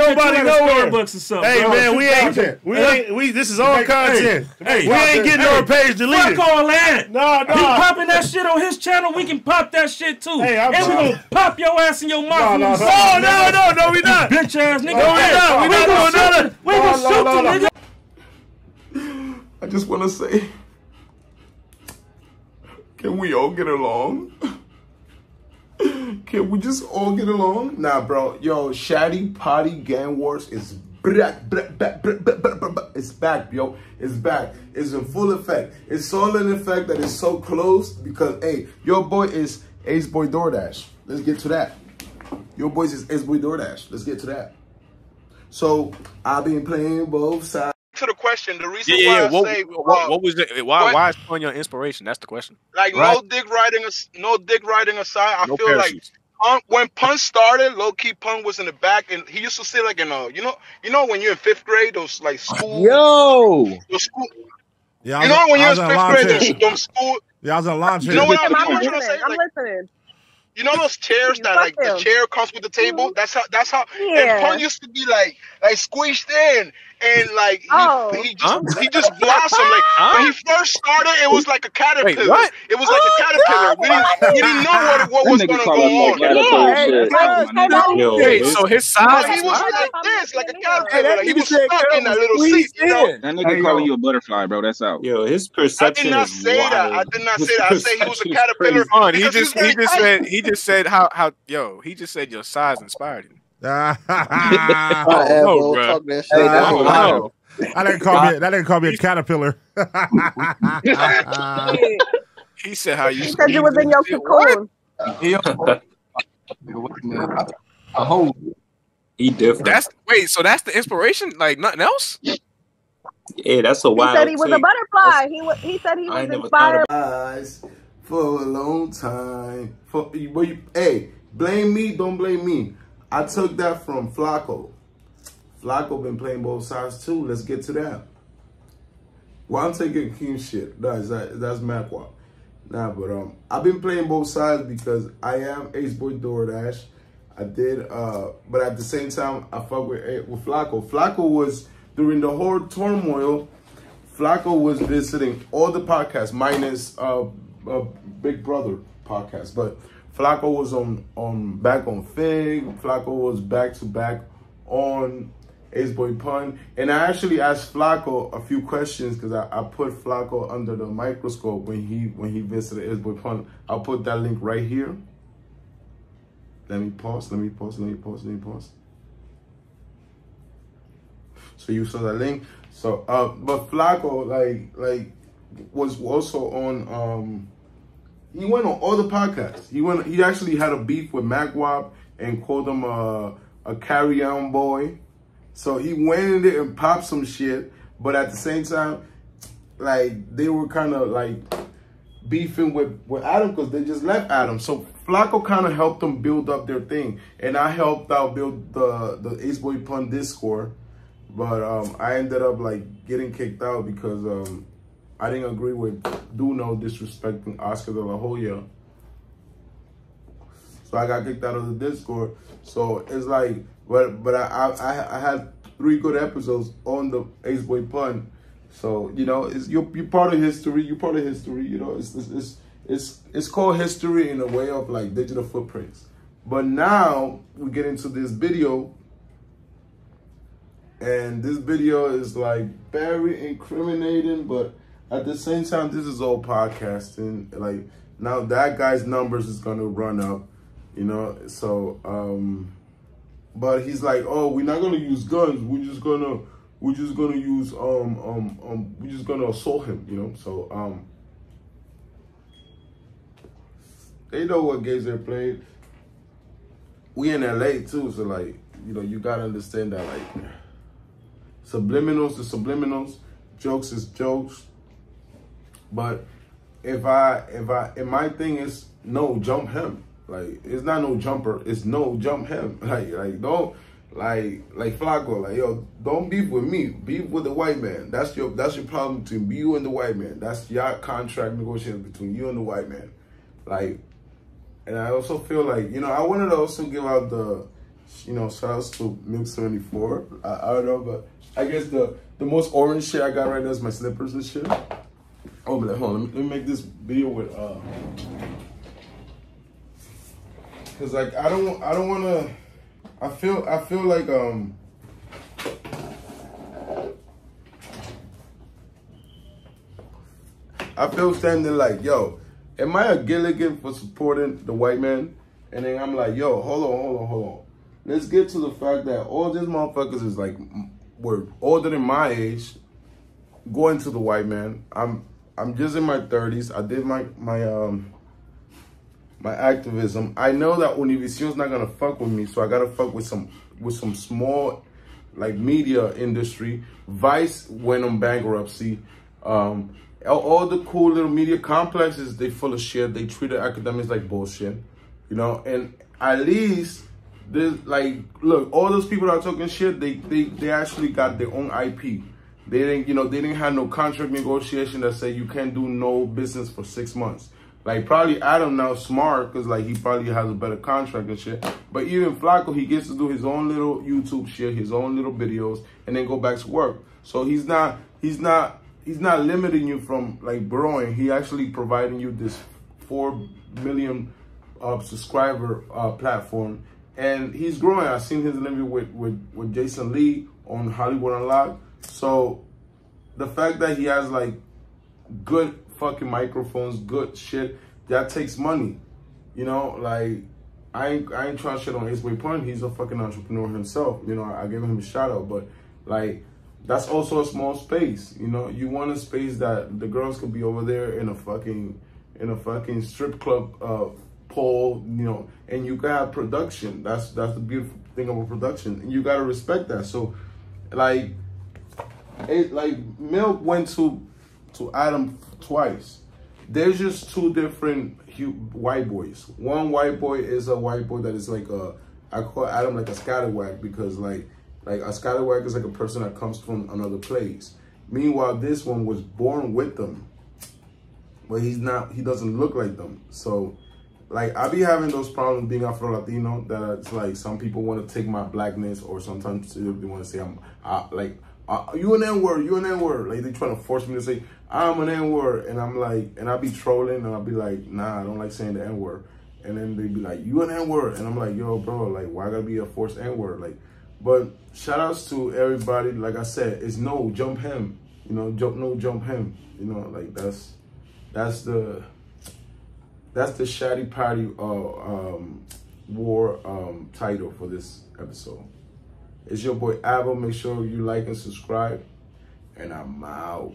Nobody You at a nowhere. Starbucks or something, Hey bro. man, we ain't we ain't we. This is all Hey, content. hey, we hey, ain't getting hey, our page deleted. Fuck all that. Nah, He nah. popping that shit on his channel. We can pop that shit too. Hey, I'm and we sorry. gonna pop your ass in your mouth. Oh, no, when no, no, no, it, no, no, no, we not. Bitch ass nigga. No, we not. We We not gonna doing shoot none you. of- We gonna oh, No, shoot no, you, no, no. nigga. I just want to say, can we all get along? Can we just all get along? Nah, bro. Yo, Chatty Poddy Gang Wars is back, back, back, back, back, back. It's back, yo. It's back. It's in full effect. It's all in effect that it's so close because, hey, your boy is Ace Boy DoorDash. Let's get to that. Your boy is Ace Boy DoorDash. Let's get to that. So, I've been playing both sides. To the question, the reason Yeah, yeah. why yeah. I What, say what, uh, what was it? Why, what- why is showing your inspiration? That's the question. like Right. no dick riding, as- no dick riding aside. I No feel like parachutes. Pun, when Pun started, low key Pun was in the back, and he used to sit like in a, you know, you know when you're in fifth grade, those like school, Yo, those school, Yeah, I you was- know when you're in in fifth grade, chair. those, those school, Yeah, I was in lawn chair. you know what I'm, I'm you know what I'm listening. saying? I'm Like, listening. you know those chairs that like the chair comes with the table. That's how. That's how. And Pun used to be like like squished in, and like he, Oh. he just Huh? he just blossomed. Like Huh? when he first started, it was like a caterpillar. what? It was like a caterpillar. We didn't we didn't know what what was gonna call go on. caterpillar Yeah, shit. like, my nigga. So his size But he was like this, like a caterpillar. Like he was said stuck in that little seat. squeezed You know? That nigga Hey, calling yo. you a butterfly, bro. That's out. Yo, his perception. I perception did not is say that. I did not say that. I said he was a caterpillar crazy. He just he just said he just said how how yo he just said your size inspired him. Oh, no, bro, bruh. talk that shit. Hey, That's no, didn't call me. That didn't call me a caterpillar. Shit. He said how you He said you was in your cocoon. A whole. He different. That's wait, so that's the inspiration, like nothing else. yeah, that's a wild. He said he was a butterfly. He was. He said he was never inspired. eyes for a long time. For well, you, hey, blame me, don't blame me. I took that from Flacco. Flacco been playing both sides too. Let's get to that. Well, I'm taking king shit. That's that, that's Macwa. Nah, but um, I've been playing both sides because I am Ace Boy DoorDash. I did, uh, but at the same time, I fuck with eh, with Flacco. Flacco was during the whole turmoil. Flacco was visiting all the podcasts minus uh, uh Big Brother podcast, but Flacco was on on back on Fig. Flacco was back to back on Ace Boy Pun, and I actually asked Flacco a few questions because I, I put Flacco under the microscope when he when he visited Ace Boy Pun. I'll put that link right here. Let me pause. Let me pause. Let me pause. Let me pause. So you saw that link. So, uh, but Flacco, like, like, was also on. Um, he went on all the podcasts. He went. He actually had a beef with Magwab and called him a a carry on boy. So he went in there and popped some shit. But at the same time, like they were kind of like beefing with, with Adam because they just left Adam. So Flacco kind of helped them build up their thing. And I helped out build the, the Ace Boy Pun Discord. But um, I ended up like getting kicked out because um, I didn't agree with Duno disrespecting Oscar de la Hoya. So I got kicked out of the Discord. So it's like, but but I I, I had three good episodes on the Ace Boy Pun. So you know, it's you're, you're part of history. You're part of history. You know, it's it's it's it's, it's called history in a way of like digital footprints. But now we get into this video, and this video is like very incriminating, but at the same time, this is all podcasting. Like now, that guy's numbers is gonna run up, you know. So, um, but he's like, oh, we're not gonna use guns. We're just gonna we're just gonna use um um um we're just gonna assault him, you know. So um they know what games they're playing. We in LA too, so like, you know, you gotta understand that like subliminals is subliminals, jokes is jokes. But if I if I if my thing is no jump him. Like it's not no jumper, it's no jump him. Like like don't like like Flacco, like yo, don't beef with me. Beef with the white man. That's your that's your problem between you and the white man. That's your contract negotiations between you and the white man. Like and I also feel like, you know, I wanted to also give out the you know, shout outs to Milk 74. I, I don't know, but I guess the the most orange shit I got right now is my slippers and shit. Oh, but hold on, let me, let me make this video with uh, cause like I don't I don't wanna. I feel I feel like um. I feel standing like, yo, am I a Gilligan for supporting the white man? And then I'm like, yo, hold on, hold on, hold on. Let's get to the fact that all these motherfuckers is like, were older than my age, going to the white man. I'm I'm just in my 30s. I did my my um my activism. I know that Univision's not gonna fuck with me, so I gotta fuck with some with some small like media industry. Vice went on bankruptcy. Um, all, the cool little media complexes, they full of shit. They treated academics like bullshit, you know. And at least there's like, look, all those people that are talking shit, they they they actually got their own IP. They didn't, you know, they didn't have no contract negotiation that say you can't do no business for six months. Like probably Adam now smart because like he probably has a better contract and shit. But even Flacco, he gets to do his own little YouTube shit, his own little videos, and then go back to work. So he's not, he's not, he's not limiting you from like growing. He actually providing you this four million uh, subscriber uh, platform, and he's growing. I seen his interview with with with Jason Lee on Hollywood Unlocked. So the fact that he has like good fucking microphones, good shit, that takes money. You know, like I ain't I ain't trying shit on Ace Boy Pun. He's a fucking entrepreneur himself. You know, I give him a shout out, but like that's also a small space. You know, you want a space that the girls could be over there in a fucking in a fucking strip club uh pole, you know, and you have production. That's that's the beautiful thing about production. And you gotta respect that. So like it like Milk went to to Adam twice. There's just two different white boys. One white boy is a white boy that is like a I call Adam like a scatterwag because like like a scatterwag is like a person that comes from another place. Meanwhile, this one was born with them, but he's not. He doesn't look like them. So, like I be having those problems being Afro Latino. That it's like some people want to take my blackness, or sometimes they want to say I'm uh, like uh, you an N word, you an N word. Like they trying to force me to say I'm an N word, and I'm like, and I'll be trolling, and I'll be like, nah, I don't like saying the N word. And then they be like, you an N word, and I'm like, yo, bro, like why gotta be a forced N word, like. But shout outs to everybody. Like I said, it's no jump him. You know, jump no jump him. You know, like that's that's the that's the Chatty Poddy uh, um, war um, title for this episode. It's your boy Avo. Make sure you like and subscribe. And I'm out.